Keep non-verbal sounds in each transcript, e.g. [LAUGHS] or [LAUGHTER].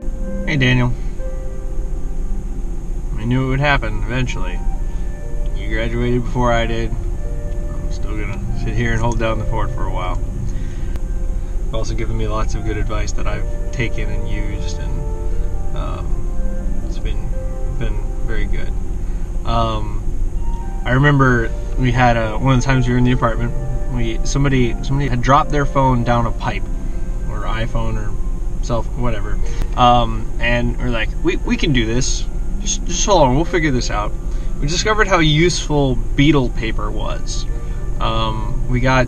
Hey Daniel. I knew it would happen eventually. You graduated before I did. I'm still gonna sit here and hold down the fort for a while. You've also given me lots of good advice that I've taken and used, and um, it's been been very good. Um, I remember we had a, one of the times we were in the apartment. We somebody somebody had dropped their phone down a pipe or iPhone or phone, whatever, um, and we're like, we we can do this. Just just hold on, we'll figure this out. We discovered how useful beetle paper was. Um, we got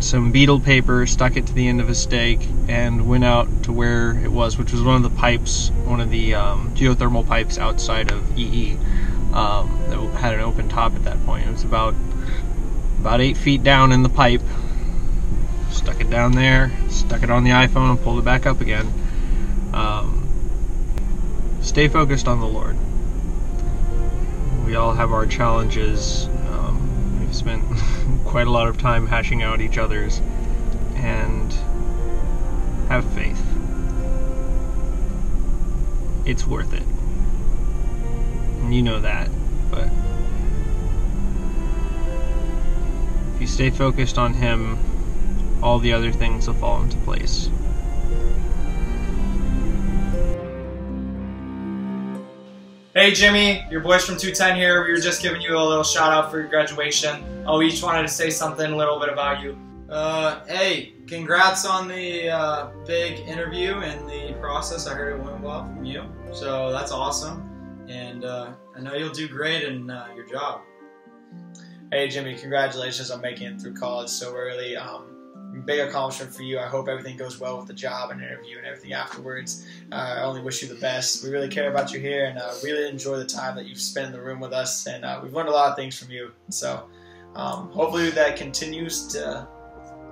some beetle paper, stuck it to the end of a stake, and went out to where it was, which was one of the pipes, one of the um, geothermal pipes outside of EE um, that had an open top at that point. It was about about eight feet down in the pipe. Stuck it down there, stuck it on the iPhone, and pulled it back up again. Um, stay focused on the Lord. We all have our challenges. Um, we've spent [LAUGHS] quite a lot of time hashing out each other's, and have faith. It's worth it. And you know that, but if you stay focused on Him, all the other things will fall into place. Hey Jimmy, your boys from 210 here. We were just giving you a little shout out for your graduation. Oh, we each wanted to say something a little bit about you. Uh, hey, congrats on the uh, big interview and the process. I heard it went well from you, so that's awesome. And uh, I know you'll do great in uh, your job. Hey Jimmy, congratulations on making it through college so early. Um, big accomplishment for you. I hope everything goes well with the job and interview and everything afterwards. Uh, I only wish you the best. We really care about you here and uh, really enjoy the time that you've spent in the room with us. And uh, we've learned a lot of things from you. So um, hopefully that continues to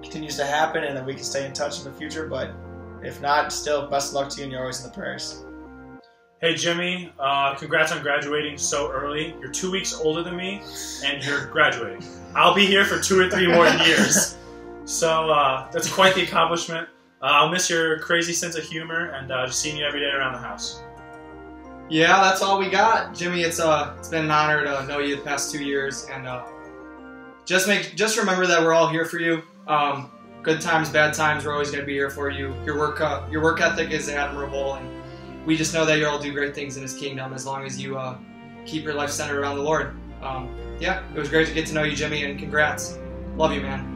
continues to happen and that we can stay in touch in the future. But if not, still best of luck to you and you're always in the prayers. Hey Jimmy, uh, congrats on graduating so early. You're two weeks older than me, and you're graduating. I'll be here for two or three more [LAUGHS] years. So uh, that's quite the accomplishment. Uh, I'll miss your crazy sense of humor and uh, just seeing you every day around the house. Yeah, that's all we got, Jimmy. It's uh, it's been an honor to know you the past two years, and uh, just make just remember that we're all here for you. Um, good times, bad times, we're always going to be here for you. Your work, uh, your work ethic is admirable, and we just know that you'll do great things in His kingdom as long as you uh, keep your life centered around the Lord. Um, yeah, it was great to get to know you, Jimmy, and congrats. Love you, man.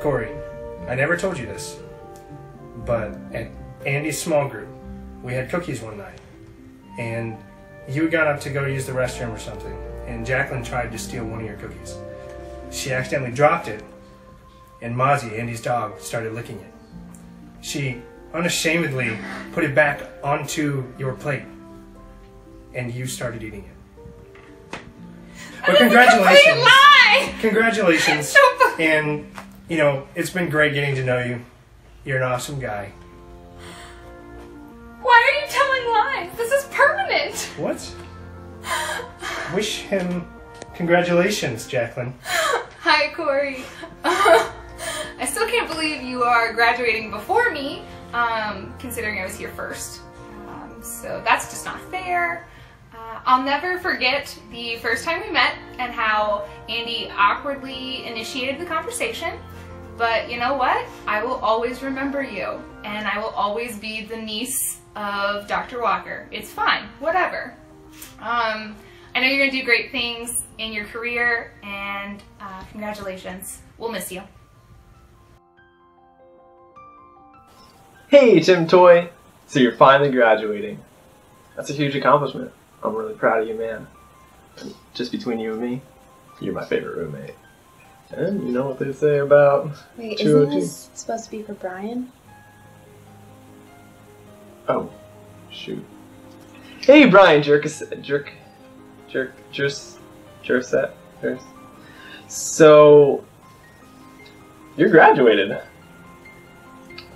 Corey, I never told you this, but at Andy's small group, we had cookies one night, and you got up to go use the restroom or something, and Jacqueline tried to steal one of your cookies. She accidentally dropped it, and Mozzie, Andy's dog, started licking it. She unashamedly put it back onto your plate, and you started eating it. But [LAUGHS] congratulations! Congratulations! [LAUGHS] So And, you know, it's been great getting to know you. You're an awesome guy. Why are you telling lies? This is permanent. What? Wish him congratulations, Jacqueline. Hi, Corey. [LAUGHS] I still can't believe you are graduating before me, um, considering I was here first. Um, so that's just not fair. Uh, I'll never forget the first time we met and how Andy awkwardly initiated the conversation. But you know what? I will always remember you, and I will always be the niece of Dr. Walker. It's fine, whatever. Um, I know you're gonna do great things in your career, and uh, congratulations. We'll miss you. Hey, Tim Toy! So you're finally graduating. That's a huge accomplishment. I'm really proud of you, man. Just between you and me, you're my favorite roommate. And you know what they say about Wait, isn't this supposed to be for Brian? Oh, shoot. Hey, Brian Jerkis, Jerk, Jerk, Jerks, Jerset. So, you're graduated.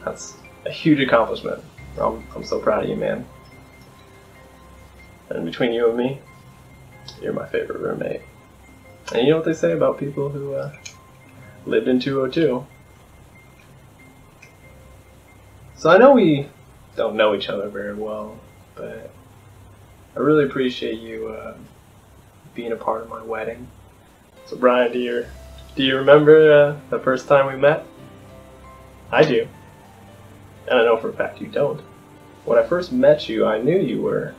That's a huge accomplishment. I'm, I'm so proud of you, man. And between you and me, you're my favorite roommate. And you know what they say about people who uh, lived in 202? So I know we don't know each other very well, but I really appreciate you uh, being a part of my wedding. So Brian, do you do you remember uh, the first time we met? I do, and I know for a fact you don't. When I first met you, I knew you were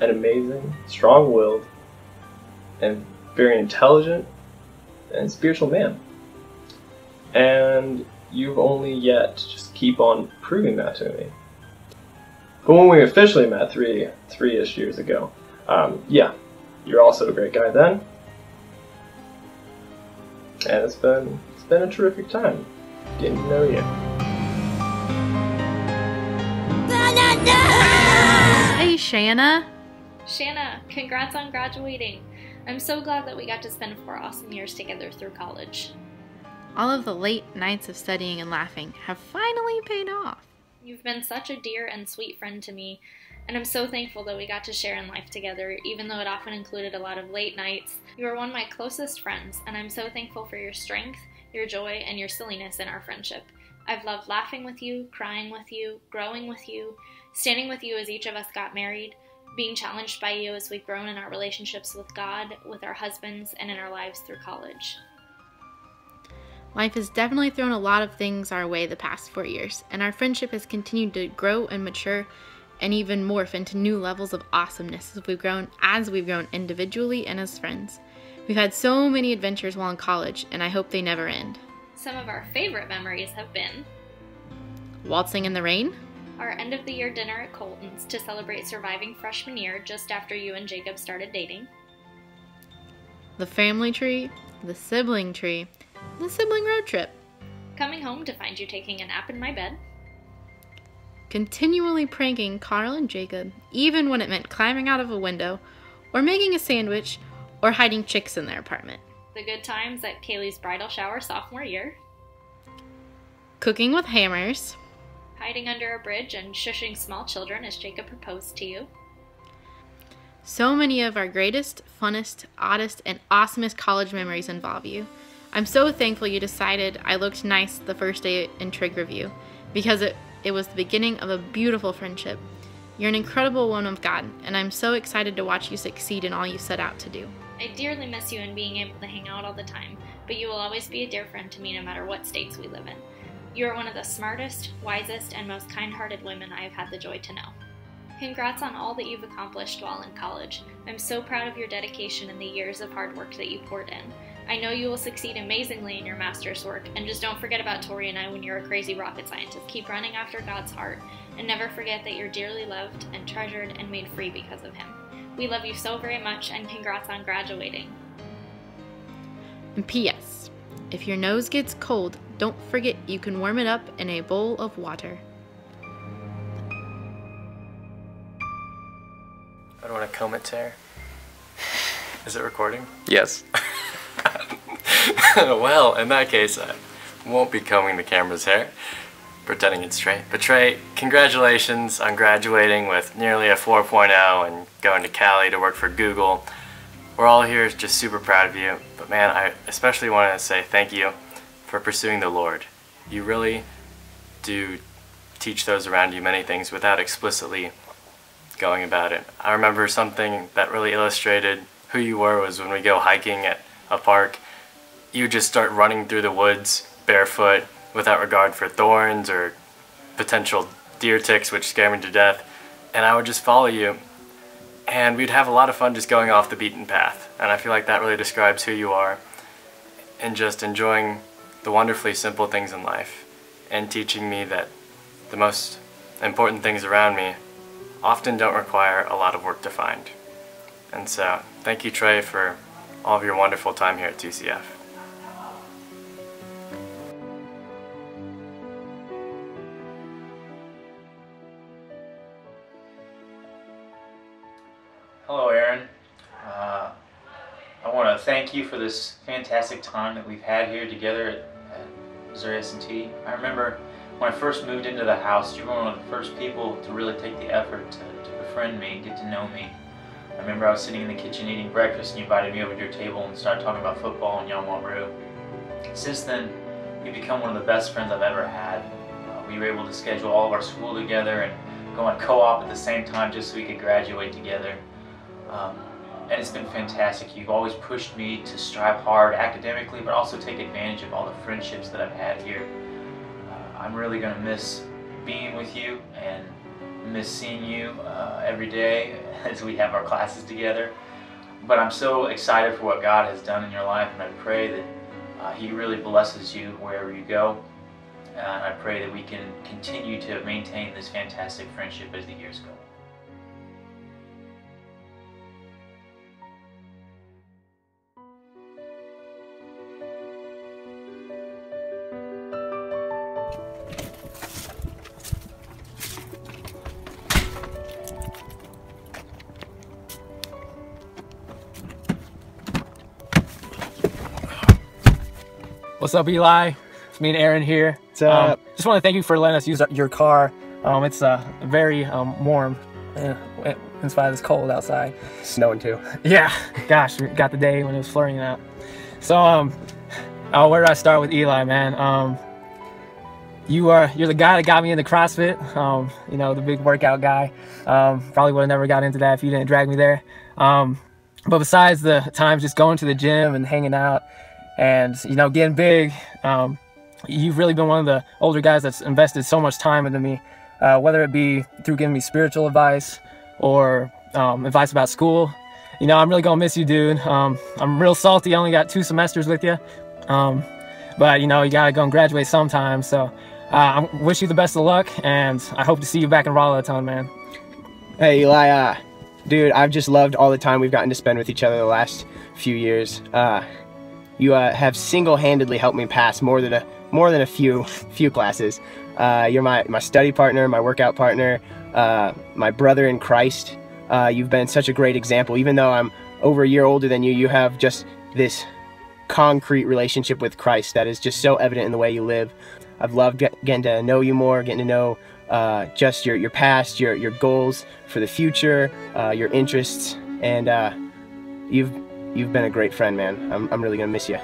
an amazing, strong-willed, and very intelligent and spiritual man. And you've only yet to just keep on proving that to me. But when we officially met three three-ish years ago, um, yeah, you're also a great guy then, and it's been it's been a terrific time getting to know you. Hey, Shanna. Shanna, congrats on graduating. I'm so glad that we got to spend four awesome years together through college. All of the late nights of studying and laughing have finally paid off. You've been such a dear and sweet friend to me, and I'm so thankful that we got to share in life together, even though it often included a lot of late nights. You are one of my closest friends, and I'm so thankful for your strength, your joy, and your silliness in our friendship. I've loved laughing with you, crying with you, growing with you, standing with you as each of us got married, being challenged by you as we've grown in our relationships with God, with our husbands, and in our lives through college. Life has definitely thrown a lot of things our way the past four years, and our friendship has continued to grow and mature and even morph into new levels of awesomeness as we've grown as we've grown individually and as friends. We've had so many adventures while in college, and I hope they never end. Some of our favorite memories have been Waltzing in the rain, our end of the year dinner at Colton's to celebrate surviving freshman year just after you and Jacob started dating, the family tree, the sibling tree, the sibling road trip, coming home to find you taking a nap in my bed, continually pranking Carl and Jacob, even when it meant climbing out of a window, or making a sandwich, or hiding chicks in their apartment, the good times at Kaylee's bridal shower sophomore year, cooking with hammers, hiding under a bridge and shushing small children as Jacob proposed to you. So many of our greatest, funnest, oddest, and awesomest college memories involve you. I'm so thankful you decided I looked nice the first day in Trig Review because it, it was the beginning of a beautiful friendship. You're an incredible woman of God, and I'm so excited to watch you succeed in all you set out to do. I dearly miss you and being able to hang out all the time, but you will always be a dear friend to me no matter what states we live in. You are one of the smartest, wisest, and most kind hearted women I have had the joy to know. Congrats on all that you've accomplished while in college. I'm so proud of your dedication and the years of hard work that you poured in. I know you will succeed amazingly in your master's work, and just don't forget about Tori and I when you're a crazy rocket scientist. Keep running after God's heart, and never forget that you're dearly loved and treasured and made free because of Him. We love you so very much, and congrats on graduating. And P.S. If your nose gets cold, don't forget you can warm it up in a bowl of water. I don't want to comb its hair. Is it recording? Yes. [LAUGHS] well, in that case, I won't be combing the camera's hair, pretending it's straight. But Trey, congratulations on graduating with nearly a 4.0 and going to Cali to work for Google. We're all here just super proud of you. But man, I especially want to say thank you for pursuing the Lord. You really do teach those around you many things without explicitly going about it. I remember something that really illustrated who you were was when we go hiking at a park, you just start running through the woods barefoot without regard for thorns or potential deer ticks which scare me to death. And I would just follow you and we'd have a lot of fun just going off the beaten path. And I feel like that really describes who you are and just enjoying the wonderfully simple things in life and teaching me that the most important things around me often don't require a lot of work to find. And so, thank you, Trey, for all of your wonderful time here at CCF. Hello, Aaron. Uh, I want to thank you for this fantastic time that we've had here together Missouri S&T. I remember when I first moved into the house, you were one of the first people to really take the effort to, to befriend me and get to know me. I remember I was sitting in the kitchen eating breakfast and you invited me over to your table and started talking about football and Yamaru. Since then, you've become one of the best friends I've ever had. Uh, we we were able to schedule all of our school together and go on co-op at the same time just so we could graduate together. Um, and it's been fantastic. You've always pushed me to strive hard academically, but also take advantage of all the friendships that I've had here. Uh, I'm really going to miss being with you and miss seeing you uh, every day [LAUGHS] as we have our classes together. But I'm so excited for what God has done in your life, and I pray that uh, He really blesses you wherever you go. And I pray that we can continue to maintain this fantastic friendship as the years go. What's up, Eli? It's me and Aaron here. What's up? Um, just want to thank you for letting us use your car. Um, it's uh, very um, warm uh, in spite of this cold outside. Snowing too. Yeah, gosh, we got the day when it was flurrying out. So, um, oh, where did I start with Eli, man? Um, you are you're the guy that got me into CrossFit. Um, you know, the big workout guy. Um, probably would have never got into that if you didn't drag me there. Um, but besides the times just going to the gym and hanging out and you know getting big, um, you've really been one of the older guys that's invested so much time into me, uh, whether it be through giving me spiritual advice or um, advice about school. You know, I'm really gonna miss you, dude. Um, I'm real salty. I only got two semesters with you, um, but you know, you gotta go and graduate sometime. So, uh, I wish you the best of luck, and I hope to see you back in Rolla a ton, man. Hey, Eli, uh, dude, I've just loved all the time we've gotten to spend with each other the last few years. You uh, have single-handedly helped me pass more than a more than a few [LAUGHS] few classes. Uh, you're my my study partner, my workout partner, uh, my brother in Christ. Uh, you've been such a great example. Even though I'm over a year older than you, you have just this concrete relationship with Christ that is just so evident in the way you live. I've loved get, getting to know you more, getting to know uh, just your your past, your your goals for the future, uh, your interests, and uh, you've you've been a great friend, man. I'm, I'm really gonna miss you.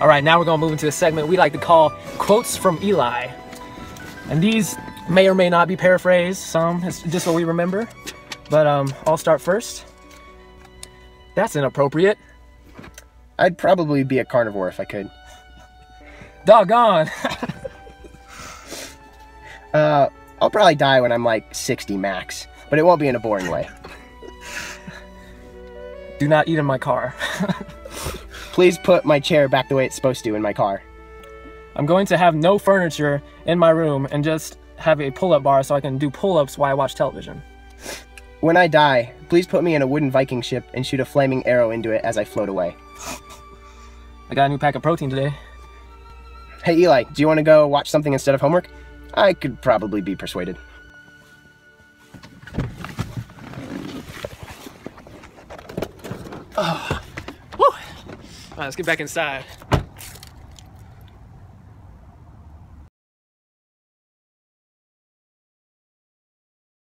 All right, now we're gonna move into a segment we like to call quotes from Eli, and these may or may not be paraphrased. Some it's just what we remember, but um, I'll start first. That's inappropriate. I'd probably be a carnivore if I could. Doggone. [LAUGHS] uh, I'll probably die when I'm like 60 max, but it won't be in a boring way. Do not eat in my car. [LAUGHS] Please put my chair back the way it's supposed to in my car. I'm going to have no furniture in my room and just have a pull-up bar so I can do pull-ups while I watch television. When I die, please put me in a wooden Viking ship and shoot a flaming arrow into it as I float away. I got a new pack of protein today. Hey Eli, do you want to go watch something instead of homework? I could probably be persuaded. Oh. Let's get back inside.